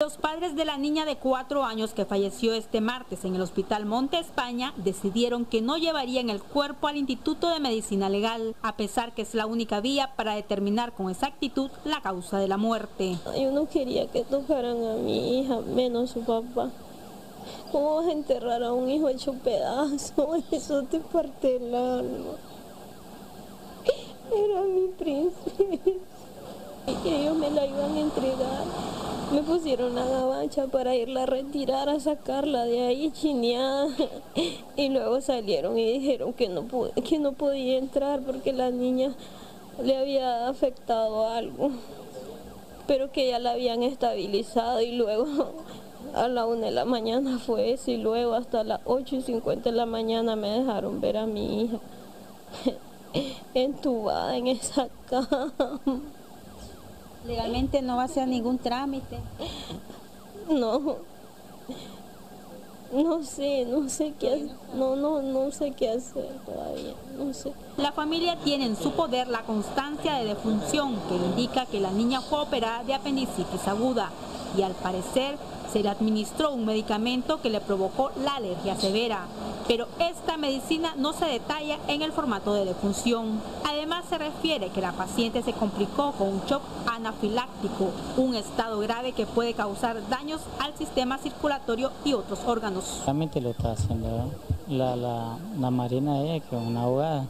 Los padres de la niña de cuatro años que falleció este martes en el Hospital Monte España decidieron que no llevarían el cuerpo al Instituto de Medicina Legal, a pesar que es la única vía para determinar con exactitud la causa de la muerte. Yo no quería que tocaran a mi hija, menos su papá. ¿Cómo vas a enterrar a un hijo hecho pedazo? Eso te parte el alma. Era mi princesa. Y ellos me la iban a entregar. Me pusieron la gabacha para irla a retirar, a sacarla de ahí chineada. Y luego salieron y dijeron que no, que no podía entrar porque la niña le había afectado algo. Pero que ya la habían estabilizado y luego a la una de la mañana fue eso y luego hasta las 8 y 50 de la mañana me dejaron ver a mi hija entubada en esa cama. Legalmente no va a hacer ningún trámite. No. No sé, no sé qué hacer. No, no, no sé qué hacer todavía. No sé. La familia tiene en su poder la constancia de defunción que indica que la niña fue operada de apendicitis aguda y al parecer se le administró un medicamento que le provocó la alergia severa, pero esta medicina no se detalla en el formato de defunción. Además se refiere que la paciente se complicó con un shock anafiláctico, un estado grave que puede causar daños al sistema circulatorio y otros órganos. Realmente lo está haciendo la, la, la marina ella, que es una abogada.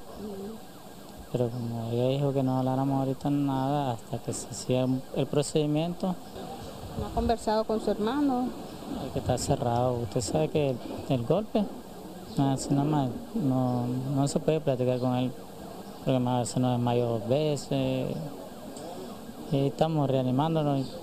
Pero como ella dijo que no habláramos ahorita nada hasta que se hacía el procedimiento, ¿No ha conversado con su hermano? Que estar cerrado. Usted sabe que el, golpe, no, no se puede platicar con él, porque más se nos desmayó dos veces. Y estamos reanimándonos.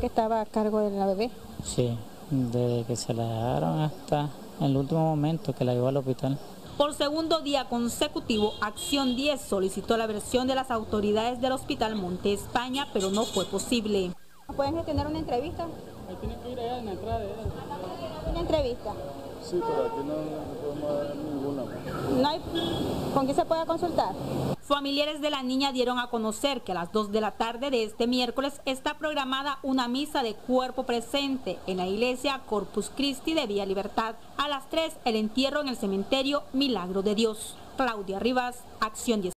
que estaba a cargo de la bebé? Sí, desde que se la dejaron hasta el último momento que la llevó al hospital. Por segundo día consecutivo, Acción 10 solicitó la versión de las autoridades del Hospital Monte España, pero no fue posible. ¿Pueden tener una entrevista? Ahí tiene que ir allá en la entrada de ¿Una entrevista? Sí, pero aquí no, no podemos dar ninguna. ¿No hay con quién se pueda consultar? Familiares de la niña dieron a conocer que a las 2 de la tarde de este miércoles está programada una misa de cuerpo presente en la iglesia Corpus Christi de Vía Libertad. A las 3 el entierro en el cementerio Milagro de Dios. Claudia Rivas, Acción 10.